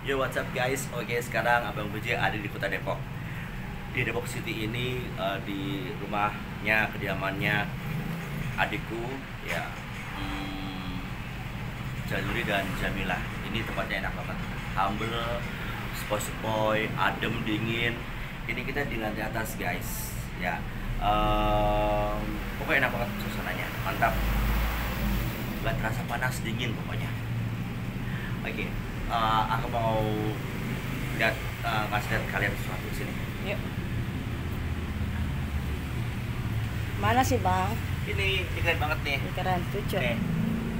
Yo what's up guys? Oke sekarang Abang BJ ada di kota Depok. Di Depok City ini uh, di rumahnya kediamannya adikku ya hmm, Januri dan Jamila. Ini tempatnya enak banget. Humble, sepoi-sepoi, adem, dingin. Ini kita di lantai atas guys. Ya. Um, pokoknya enak banget suasananya. Mantap. Gak terasa panas dingin pokoknya. Oke, uh, aku mau lihat uh, ngasih lihat kalian sesuatu di sini. Yuk. Mana sih bang? Ini, ini keren banget nih. Ini keren tuh. Nih,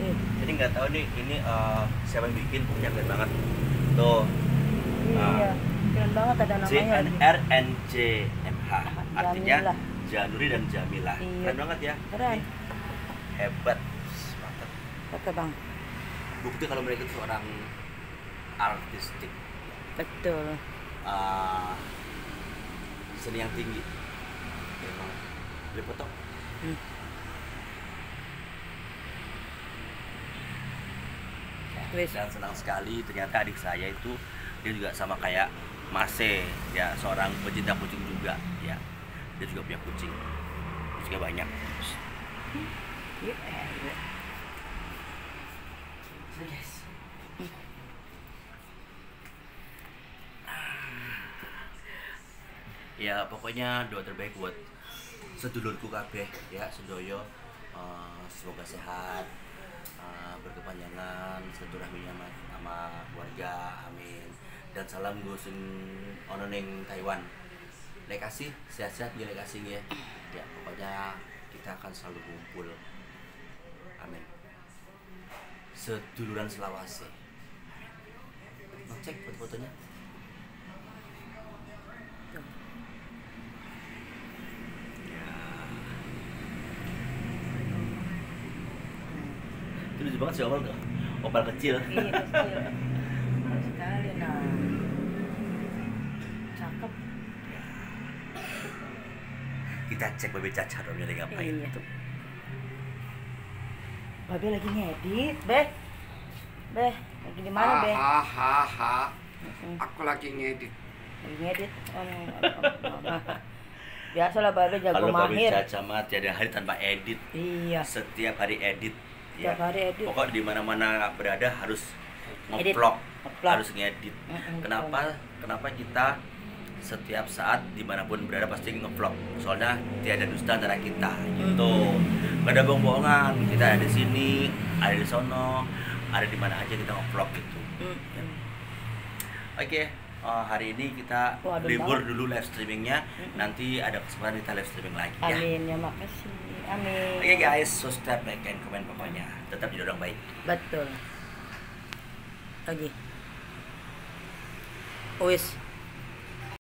Eh, jadi nggak tahu nih ini uh, siapa yang bikin pokoknya keren banget. Tuh, Iya, keren banget ada namanya. lagi. JNRNJMH artinya. Januri dan Jamila. Iya. Keren banget ya. Keren. Nih, Hebat. Mantap. Kata bang. Bukti kalau mereka itu seorang artistik. Betul. uh, seni yang tinggi memang boleh foto Hmm. Wes. dan senang sekali ternyata adik saya itu dia juga sama kayak Marse ya seorang pecinta kucing juga ya dia juga punya kucing kucingnya banyak Yuk. eh, yuk. Ya pokoknya doa terbaik buat sedulurku kabeh ya sedoyo Eh, semoga sehat eh, berkepanjangan silaturahminya sama, sama keluarga amin. Dan salam gue sing ono ning Taiwan. Lekasi sehat-sehat ya lekasi ya ya pokoknya kita akan selalu kumpul. Amin. Seduluran selawase. Amin cek foto-fotonya itu lucu banget sih opal tuh opal kecil Iya, kecil. Sekali nah. Cakep. kita cek babi cacar dong dia ngapain Iya. tuh Babe lagi ngedit, Beh. Beh, lagi di mana, Beh? Hahaha. Mm-mm. Aku lagi ngedit. Lagi ngedit. Om, om, om. Biasalah Babe jago kalau babi mahir. cacar mah tiada hari tanpa edit Iya. setiap hari edit ya. Hari edit. pokok di mana mana berada harus ngevlog harus ngedit. Kenapa? kenapa kita setiap saat di mana pun berada pasti ngevlog soalnya tiada dusta antara kita gitu. Gak ada bohong-bohongan kita ada di sini ada di sono ada di mana aja kita ngevlog gitu. Mm-mm. Oke, eh, hari ini kita Waduh, libur banget. dulu live streamingnya. Nanti ada kesempatan kita live streaming lagi ya. Amin ya makasih. Amin. Oke guys, subscribe, like, and comment pokoknya. Tetap jadi orang baik. Betul. Lagi. Wis.